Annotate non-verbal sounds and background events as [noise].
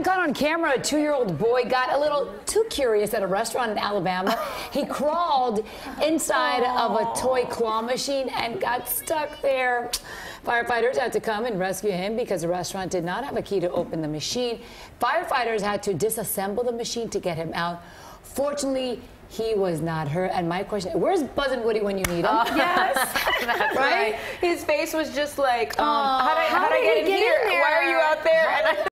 And caught on camera, a two-year-old boy got a little too curious at a restaurant in Alabama. [laughs] He crawled inside Aww. of a toy claw machine and got stuck there. Firefighters had to come and rescue him because the restaurant did not have a key to open the machine. Firefighters had to disassemble the machine to get him out. Fortunately, he was not hurt. And my question, where's Buzz and Woody when you need him? Uh, [laughs] [laughs] yes, right? right? His face was just like, um, how did, how, how did